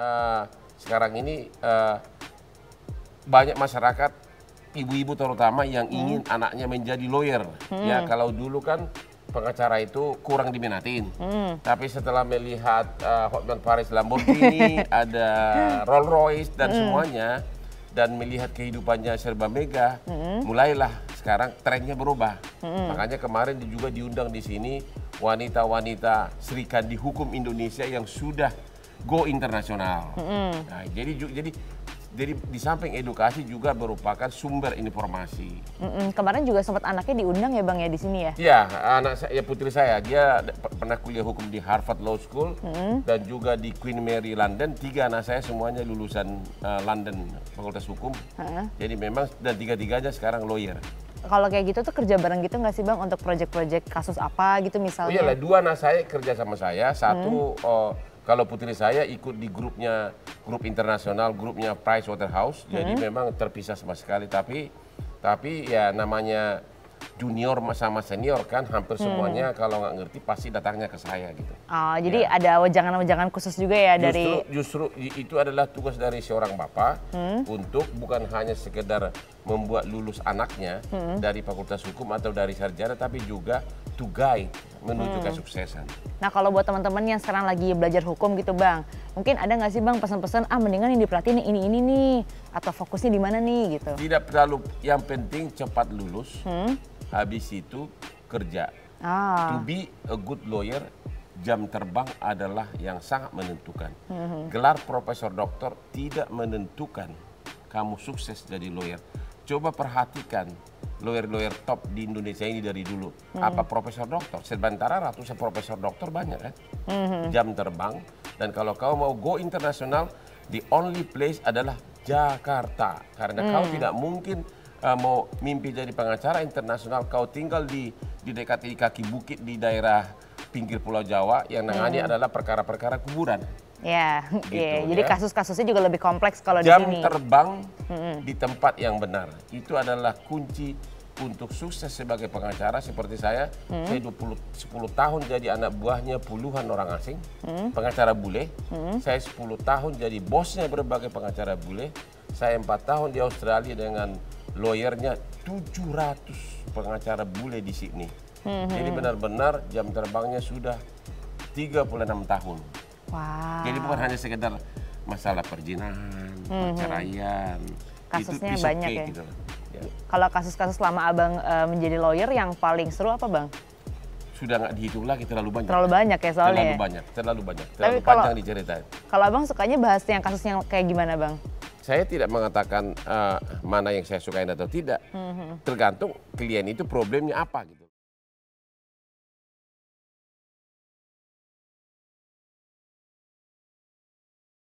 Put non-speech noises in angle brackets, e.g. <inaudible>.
uh, sekarang ini uh, banyak masyarakat ibu-ibu terutama yang ingin anaknya menjadi lawyer. Ya kalau dulu kan pengacara itu kurang diminatin. Tapi setelah melihat uh, Hotman Paris Lamborghini, <laughs> ada Rolls Royce dan semuanya dan melihat kehidupannya serba mega, mulailah sekarang trennya berubah. Makanya kemarin juga diundang di sini wanita-wanita serikan di hukum Indonesia yang sudah go internasional. Nah, jadi jadi jadi di samping edukasi juga merupakan sumber informasi. Mm-mm, Kemarin juga sempat anaknya diundang ya bang ya di sini ya. Ya, anak saya, ya putri saya, dia pernah kuliah hukum di Harvard Law School dan juga di Queen Mary London. Tiga anak saya semuanya lulusan uh, London Fakultas Hukum. Jadi memang dan tiga-tiganya sekarang lawyer. Kalau kayak gitu tuh kerja bareng gitu nggak sih bang untuk proyek-proyek kasus apa gitu Oh misalnya? iya lah, dua anak saya kerja sama saya. Satu oh, kalau putri saya ikut di grupnya grup internasional, grupnya Price Waterhouse. Jadi memang terpisah sama sekali. Tapi tapi ya namanya junior sama senior kan hampir semuanya kalau nggak ngerti pasti datangnya ke saya gitu. Oh, jadi ada wejangan-wejangan khusus juga ya Justru, dari justru i- itu adalah tugas dari seorang bapak untuk bukan hanya sekedar membuat lulus anaknya dari fakultas hukum atau dari sarjana, tapi juga to guide menuju kesuksesan. Nah kalau buat teman-teman yang sekarang lagi belajar hukum gitu bang, mungkin ada nggak sih bang pesan-pesan ah mendingan yang diperhatiin ini ini nih atau fokusnya di mana nih gitu? Tidak terlalu, yang penting cepat lulus, habis itu kerja. Ah, To be a good lawyer, jam terbang adalah yang sangat menentukan. Gelar profesor doktor tidak menentukan kamu sukses jadi lawyer. Coba perhatikan lawyer-lawyer top di Indonesia ini dari dulu. Apa profesor doktor? Sementara ratusan profesor doktor banyak kan. Jam terbang. Dan kalau kau mau go internasional, the only place adalah Jakarta. Karena kau tidak mungkin uh, mau mimpi jadi pengacara internasional, kau tinggal di di dekat kaki bukit di daerah pinggir Pulau Jawa yang nangani adalah perkara-perkara kuburan. Ya. Gitu, Jadi ya. kasus-kasusnya juga lebih kompleks kalau di Jam sini. terbang di tempat yang benar itu adalah kunci untuk sukses sebagai pengacara seperti saya. Saya 20 10 tahun jadi anak buahnya puluhan orang asing, pengacara bule. Saya 10 tahun jadi bosnya berbagai pengacara bule. Saya 4 tahun di Australia dengan lawyernya 700 pengacara bule di Sydney. Jadi benar-benar jam terbangnya sudah 36 tahun. Wah. Jadi bukan hanya sekedar masalah perjinahan, perceraian. Kasusnya it's banyak okay ya. gitu. Ya. Kalau kasus-kasus selama abang eh, menjadi lawyer yang paling seru apa bang? Sudah nggak dihitung lagi terlalu banyak. Terlalu banyak ya soalnya. Terlalu ya? banyak, terlalu banyak, terlalu kalau- panjang diceritain. Kalau abang sukanya bahas yang kasus yang kayak gimana bang? Saya tidak mengatakan eh, mana yang saya sukain atau tidak. Tergantung klien itu problemnya apa gitu.